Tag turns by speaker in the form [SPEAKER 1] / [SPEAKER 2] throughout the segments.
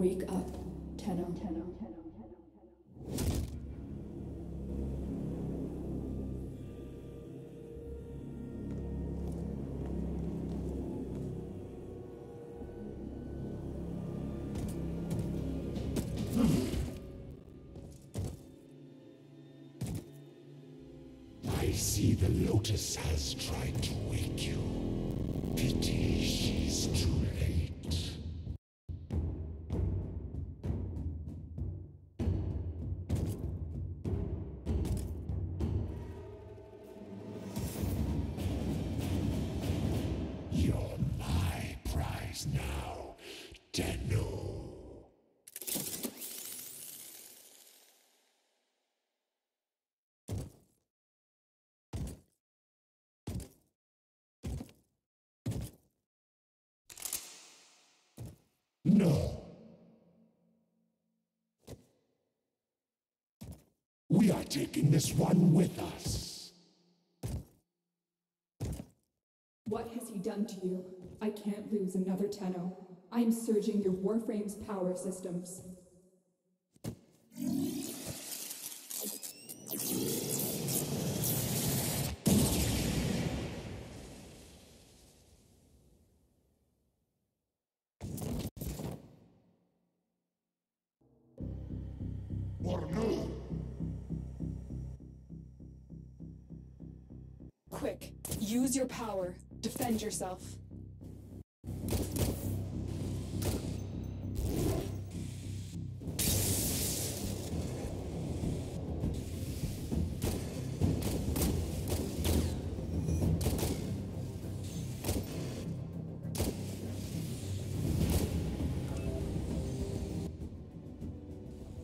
[SPEAKER 1] Wake up, Tenno. Tenno.
[SPEAKER 2] I see the Lotus has tried to wake you. Pity she's too late. Now. No. We are taking this one with us.
[SPEAKER 1] What has he done to you? I can't lose another Tenno. I am surging your Warframe's power systems. Quick, use your power. Defend yourself.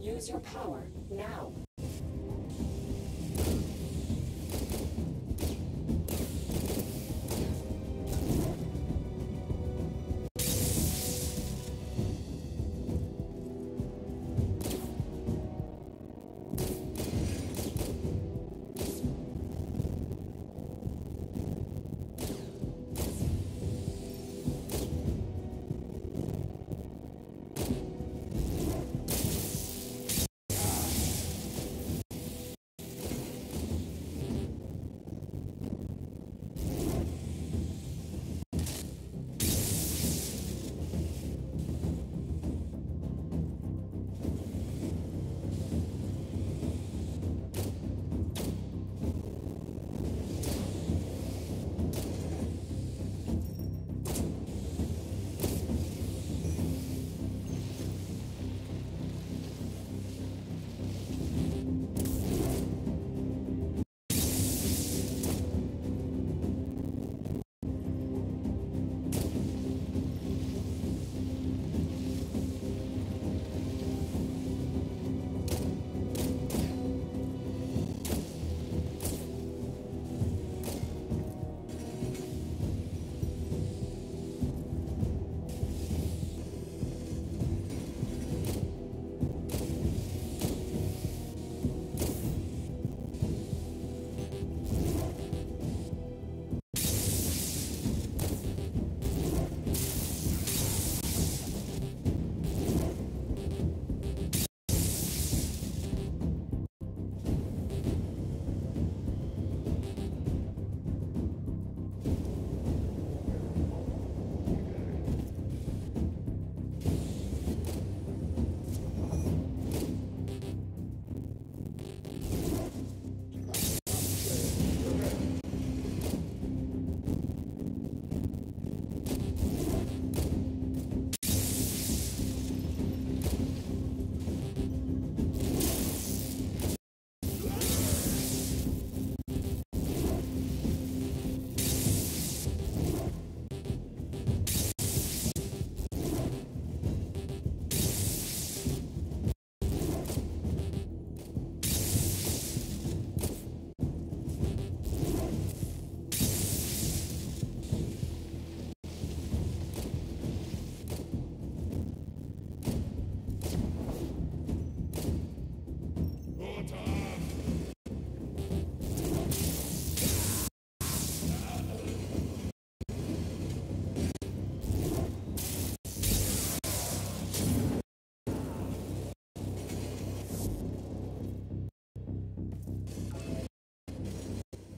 [SPEAKER 3] Use your power now.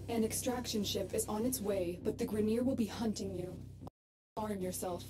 [SPEAKER 1] An extraction ship is on its way, but the Grineer will be hunting you. Arm yourself.